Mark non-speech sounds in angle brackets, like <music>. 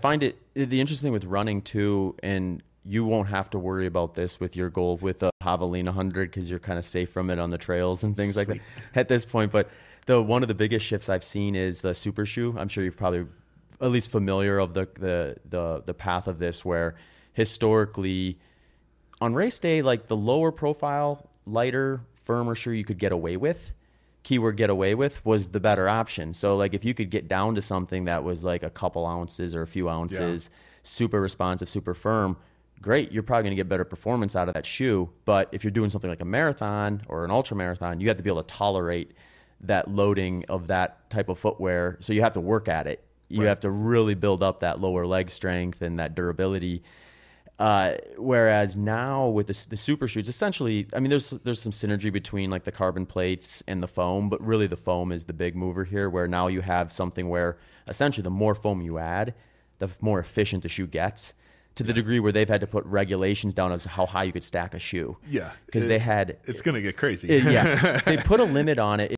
find it the interesting thing with running too, and you won't have to worry about this with your goal with a Javelina 100 because you're kind of safe from it on the trails and things Sweet. like that at this point. But the one of the biggest shifts I've seen is the super shoe. I'm sure you've probably at least familiar of the the the, the path of this where historically on race day like the lower profile lighter firmer shoe you could get away with keyword get away with was the better option so like if you could get down to something that was like a couple ounces or a few ounces yeah. super responsive super firm great you're probably going to get better performance out of that shoe but if you're doing something like a marathon or an ultra marathon you have to be able to tolerate that loading of that type of footwear so you have to work at it you right. have to really build up that lower leg strength and that durability. Uh, whereas now with the, the super shoes, essentially, I mean, there's there's some synergy between like the carbon plates and the foam, but really the foam is the big mover here. Where now you have something where essentially the more foam you add, the more efficient the shoe gets. To the degree where they've had to put regulations down as how high you could stack a shoe. Yeah, because they had it's going to get crazy. it, yeah, <laughs> they put a limit on it